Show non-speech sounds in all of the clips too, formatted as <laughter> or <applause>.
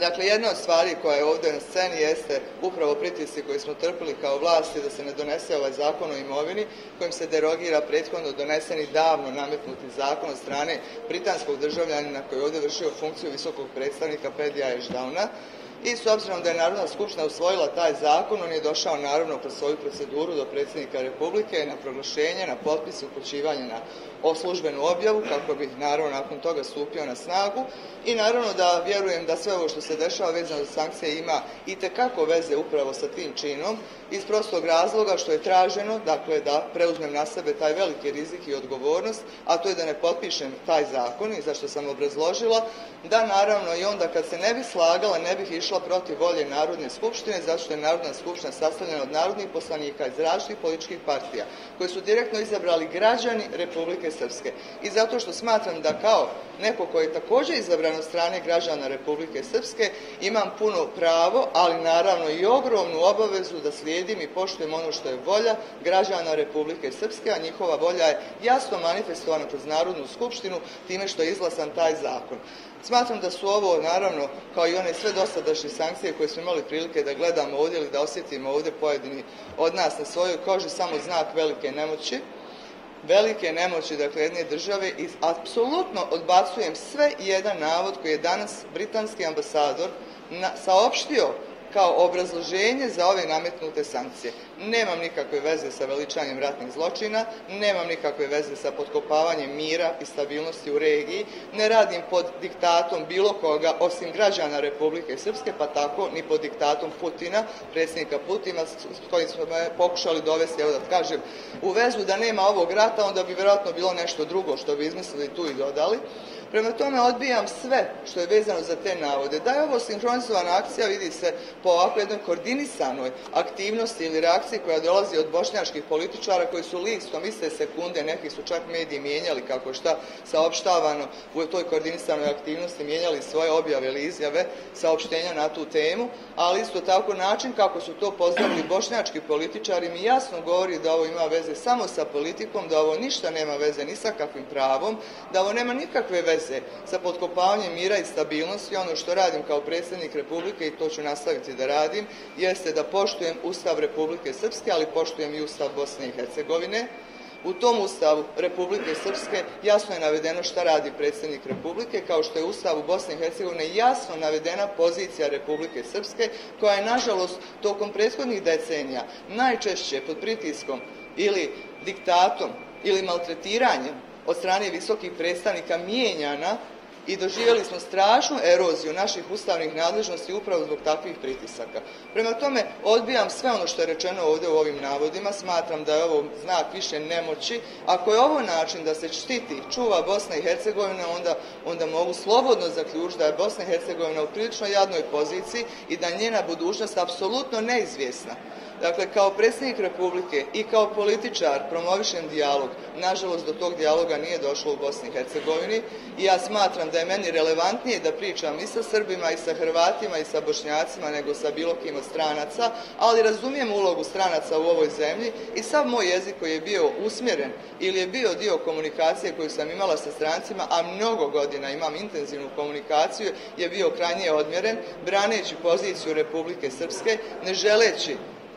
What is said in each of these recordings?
Dakle, jedna od stvari koja je ovdje na sceni jeste upravo pritisci koji smo trpili kao vlasti da se ne donese ovaj zakon o imovini kojim se derogira prethodno doneseni davno nametnuti zakon od strane britanskog državljanina koji je ovdje vršio funkciju visokog predstavnika Pedija Ešdauna i s obzirom da je Narodna skupština usvojila taj zakon, on je došao naravno kroz svoju proceduru do predsjednika Republike na proglašenje, na potpis upućivanje na o službenu objavu kako bi naravno nakon toga stupio na snagu. I naravno da vjerujem da sve ovo što se dešava vezano za sankcije ima i tekako veze upravo sa tim činom iz prostog razloga što je traženo dakle da preuzmem na sebe taj veliki rizik i odgovornost, a to je da ne potpišem taj zakon i zašto sam obrazložila da naravno i onda kad se ne bi slagala ne bih išla protiv volje Narodne skupštine zato što je Narodna skupština sastavljena od narodnih poslanika iz različitih političkih partija koji su direktno izabrali građani Republike Srpske. I zato što smatram da kao neko koji je također izabran od strane građana Republike Srpske imam puno pravo, ali naravno i ogromnu obavezu da slijedim i poštujem ono što je volja građana Republike Srpske, a njihova volja je jasno manifestovana kroz Narodnu skupštinu time što je izglasan taj zakon. Smatram da su ovo, naravno, kao i one sve dosadašnje sankcije koje smo imali prilike da gledamo ovdje ili da osjetimo ovdje pojedini od nas na svojoj koži, samo znak velike nemoći, velike nemoći, dakle, jedne države i apsolutno odbacujem sve jedan navod koji je danas britanski ambasador saopštio kao obrazloženje za ove nametnute sankcije. Nemam nikakve veze sa veličanjem ratnih zločina, nemam nikakve veze sa potkopavanjem mira i stabilnosti u regiji, ne radim pod diktatom bilo koga osim građana Republike Srpske, pa tako ni pod diktatom Putina, predsjednika Putina, s kojim smo pokušali dovesti, evo da kažem, u vezu da nema ovog rata, onda bi vjerojatno bilo nešto drugo što bi izmislili tu i dodali. Prema tome odbijam sve što je vezano za te navode. Da je ovo sinhronizovana akcija, vidi se po ovakvoj jednoj koordinisanoj aktivnosti ili reakciji koja dolazi od bošnjačkih političara koji su listom iste sekunde, neki su čak mediji mijenjali kako šta saopštavano u toj koordinisanoj aktivnosti, mijenjali svoje objave ili izjave saopštenja na tu temu, ali isto tako način kako su to pozdravili <clears throat> bošnjački političari mi jasno govori da ovo ima veze samo sa politikom, da ovo ništa nema veze ni sa kakvim pravom, da ovo nema nikakve veze sa potkopavanjem mira i stabilnosti. Ono što radim kao predsjednik Republike i to ću nastaviti da radim, jeste da poštujem Ustav Republike Srpske, ali poštujem i Ustav Bosne i Hercegovine. U tom Ustavu Republike Srpske jasno je navedeno šta radi predsjednik Republike, kao što je u Ustavu Bosne i Hercegovine jasno navedena pozicija Republike Srpske, koja je, nažalost, tokom prethodnih decenija najčešće pod pritiskom ili diktatom ili maltretiranjem od strane visokih predstavnika mijenjana i doživjeli smo strašnu eroziju naših ustavnih nadležnosti upravo zbog takvih pritisaka. Prema tome, odbijam sve ono što je rečeno ovdje u ovim navodima, smatram da je ovo znak više nemoći. Ako je ovo način da se štiti, čuva Bosna i Hercegovina, onda, onda mogu slobodno zaključiti da je Bosna i Hercegovina u prilično jadnoj poziciji i da je njena budućnost apsolutno neizvjesna. Dakle, kao predsjednik Republike i kao političar promovišem dijalog. Nažalost, do tog dijaloga nije došlo u Bosni i Hercegovini i ja smatram da je meni relevantnije da pričam i sa Srbima i sa Hrvatima i sa Bošnjacima nego sa bilo kim od stranaca, ali razumijem ulogu stranaca u ovoj zemlji i sav moj jezik koji je bio usmjeren ili je bio dio komunikacije koju sam imala sa strancima, a mnogo godina imam intenzivnu komunikaciju, je bio krajnije odmjeren, braneći poziciju Republike Srpske, ne želeći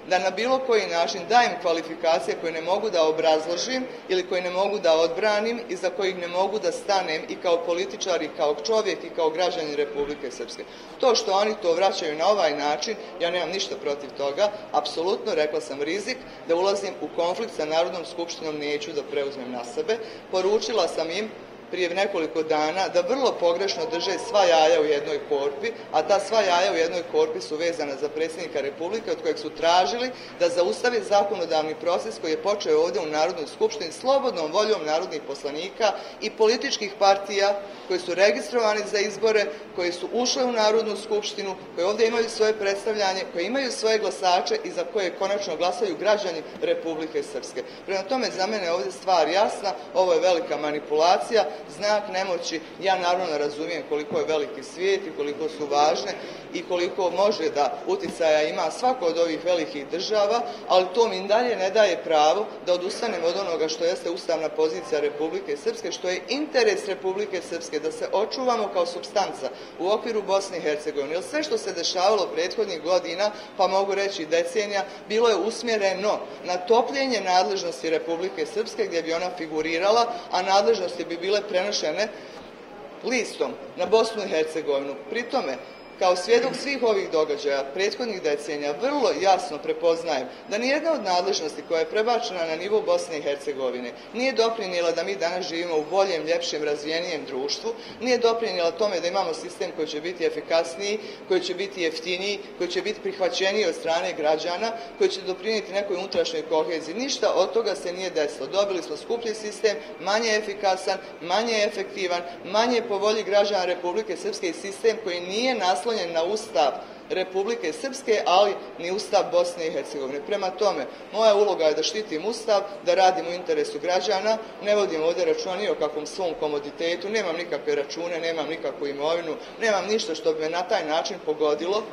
da na bilo koji način dajem kvalifikacije koje ne mogu da obrazložim ili koje ne mogu da odbranim i za kojih ne mogu da stanem i kao političar i kao čovjek i kao građanin Republike Srpske. To što oni to vraćaju na ovaj način, ja nemam ništa protiv toga, apsolutno rekla sam rizik da ulazim u konflikt sa Narodnom skupštinom, neću da preuzmem na sebe. Poručila sam im prije nekoliko dana da vrlo pogrešno drže sva jaja u jednoj korpi, a ta sva jaja u jednoj korpi su vezana za predsjednika Republike od kojeg su tražili da zaustavi zakonodavni proces koji je počeo ovdje u Narodnoj skupštini slobodnom voljom narodnih poslanika i političkih partija koji su registrovani za izbore, koji su ušle u Narodnu skupštinu, koji ovdje imaju svoje predstavljanje, koji imaju svoje glasače i za koje konačno glasaju građani Republike Srpske. Prema tome, za mene je ovdje stvar jasna, ovo je velika manipulacija, znak nemoći. Ja naravno razumijem koliko je veliki svijet i koliko su važne i koliko može da uticaja ima svako od ovih velikih država, ali to mi dalje ne daje pravo da odustanemo od onoga što jeste ustavna pozicija Republike Srpske, što je interes Republike Srpske, da se očuvamo kao substanca u okviru Bosne i Hercegovine. Jer sve što se dešavalo prethodnih godina, pa mogu reći decenija, bilo je usmjereno na topljenje nadležnosti Republike Srpske gdje bi ona figurirala, a nadležnosti bi bile prenošene listom na Bosnu i Hercegovinu. Pri tome, kao svjedok svih ovih događaja prethodnih decenija vrlo jasno prepoznajem da nijedna od nadležnosti koja je prebačena na nivou Bosne i Hercegovine nije doprinijela da mi danas živimo u boljem, ljepšem, razvijenijem društvu, nije doprinijela tome da imamo sistem koji će biti efikasniji, koji će biti jeftiniji, koji će biti prihvaćeniji od strane građana, koji će doprinijeti nekoj unutrašnjoj koheziji. Ništa od toga se nije desilo. Dobili smo skuplji sistem, manje efikasan, manje efektivan, manje po volji građana Republike Srpske i sistem koji nije naslov naslonjen na Ustav Republike Srpske, ali ni Ustav Bosne i Hercegovine. Prema tome, moja uloga je da štitim Ustav, da radim u interesu građana, ne vodim ovdje računa ni o kakvom svom komoditetu, nemam nikakve račune, nemam nikakvu imovinu, nemam ništa što bi me na taj način pogodilo,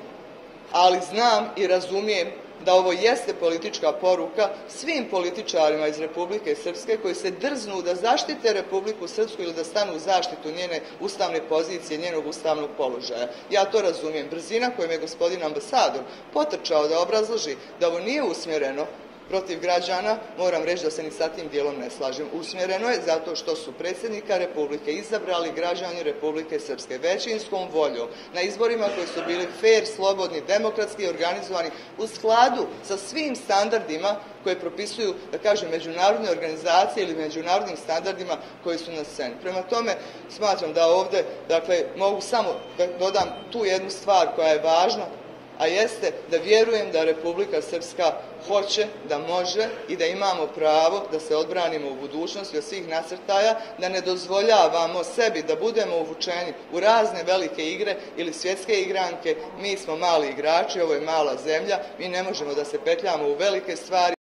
ali znam i razumijem da ovo jeste politička poruka svim političarima iz Republike Srpske koji se drznu da zaštite Republiku Srpsku ili da stanu u zaštitu njene ustavne pozicije, njenog ustavnog položaja. Ja to razumijem. Brzina kojom je gospodin ambasador potrčao da obrazloži da ovo nije usmjereno protiv građana, moram reći da se ni sa tim dijelom ne slažem. Usmjereno je zato što su predsjednika Republike izabrali građani Republike Srpske većinskom voljom na izborima koji su bili fair, slobodni, demokratski organizovani u skladu sa svim standardima koje propisuju, da kažem, međunarodne organizacije ili međunarodnim standardima koji su na sceni. Prema tome, smatram da ovde, dakle, mogu samo da dodam tu jednu stvar koja je važna, a jeste da vjerujem da Republika Srpska hoće, da može i da imamo pravo da se odbranimo u budućnosti od svih nasrtaja, da ne dozvoljavamo sebi da budemo uvučeni u razne velike igre ili svjetske igranke. Mi smo mali igrači, ovo je mala zemlja, mi ne možemo da se petljamo u velike stvari,